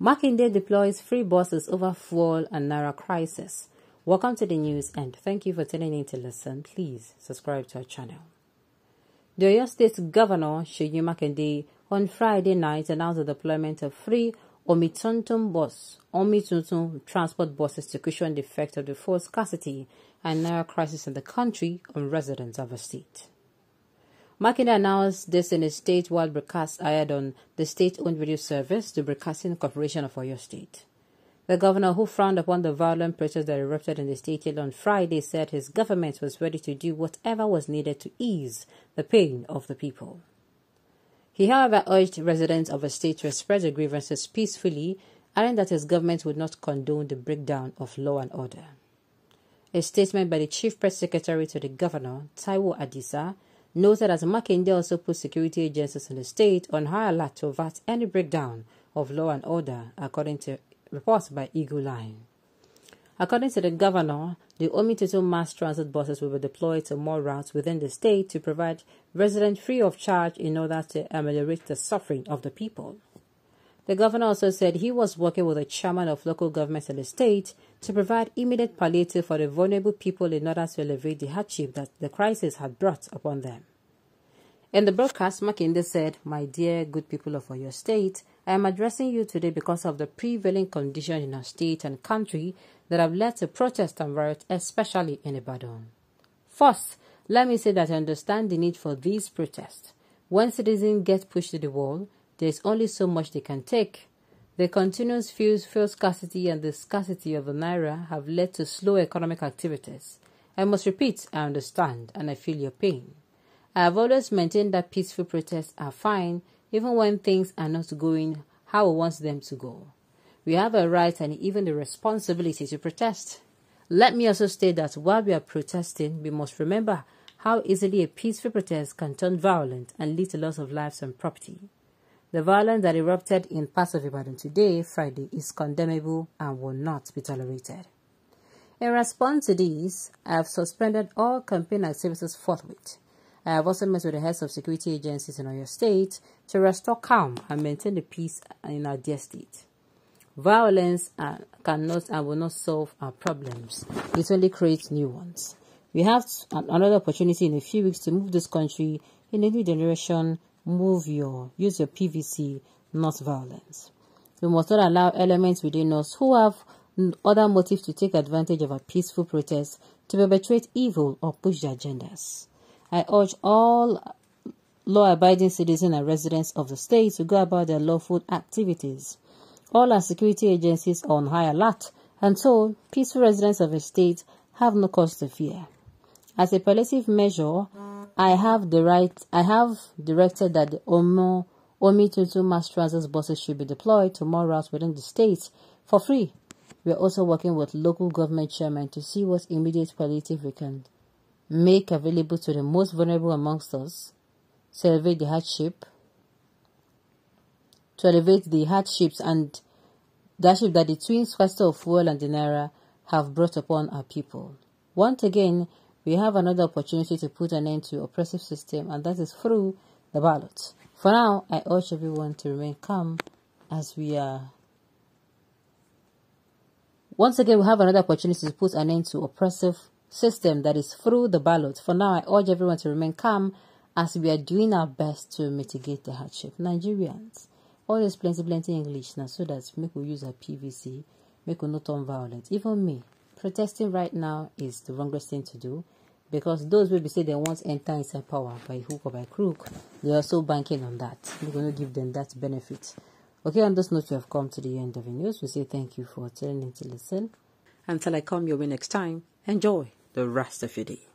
Makinde deploys free buses over fuel and Naira crisis. Welcome to the news and thank you for tuning in to listen. Please subscribe to our channel. The Oyo State Governor Seyi Makinde on Friday night announced the deployment of free Omituntun bus, Omituntun transport buses to cushion the effect of the fuel scarcity and Naira crisis in the country on residents of the state. Makinde announced this in a statewide broadcast aired on the state-owned radio service, the Broadcasting Corporation of Oyo State. The governor, who frowned upon the violent protests that erupted in the state on Friday, said his government was ready to do whatever was needed to ease the pain of the people. He, however, urged residents of the state to express their grievances peacefully, adding that his government would not condone the breakdown of law and order. A statement by the chief press secretary to the governor, Taiwo Adisa, noted that Makinde also put security agencies in the state on high alert to avert any breakdown of law and order, according to reports by Eagle Line. According to the governor, the Omituntun mass transit buses will be deployed to more routes within the state to provide residents free of charge in order to ameliorate the suffering of the people. The governor also said he was working with the chairman of local governments in the state to provide immediate palliative for the vulnerable people in order to alleviate the hardship that the crisis had brought upon them. In the broadcast, Makinde said, My dear good people of Oyo state, I am addressing you today because of the prevailing conditions in our state and country that have led to protest and riots, especially in Ibadan. First, let me say that I understand the need for these protests. When citizens get pushed to the wall, there is only so much they can take. The continuous fuel, fuel scarcity and the scarcity of the naira have led to slow economic activities. I must repeat, I understand and I feel your pain. I have always maintained that peaceful protests are fine even when things are not going how we want them to go. We have a right and even the responsibility to protest. Let me also state that while we are protesting, we must remember how easily a peaceful protest can turn violent and lead to loss of lives and property. The violence that erupted in parts of Ibadan today, Friday, is condemnable and will not be tolerated. In response to this, I have suspended all campaign activities forthwith. I have also met with the heads of security agencies in Oyo State to restore calm and maintain the peace in our dear state. Violence uh, cannot and will not solve our problems. It only creates new ones. We have another opportunity in a few weeks to move this country in a new generation move your, use your PVC, not violence. We must not allow elements within us who have other motives to take advantage of a peaceful protest to perpetrate evil or push their agendas. I urge all law-abiding citizens and residents of the state to go about their lawful activities. All our security agencies are on high alert, and so peaceful residents of the state have no cause to fear. As a palliative measure, I have the right. I have directed that the Omo Omituntun mass transit buses should be deployed to more routes within the state for free. We are also working with local government chairmen to see what immediate palliative we can make available to the most vulnerable amongst us to elevate the hardship, to elevate the hardships and hardship that the twin scarcity of fuel and the naira have brought upon our people. Once again, we have another opportunity to put an end to oppressive system, and that is through the ballot. For now, I urge everyone to remain calm as we are. Once again, we have another opportunity to put an end to oppressive system that is through the ballot. For now, I urge everyone to remain calm as we are doing our best to mitigate the hardship. Nigerians, all this plenty, plenty English now, so that make we use our PVC, make we not turn violent. Even me, protesting right now is the wrongest thing to do because those will be say they want enter inside power by hook or by crook they are so banking on that. We're going to give them that benefit. Okay on this note we have come to the end of the news. We say thank you for tuning in to listen. Until i come your way next time enjoy the rest of your day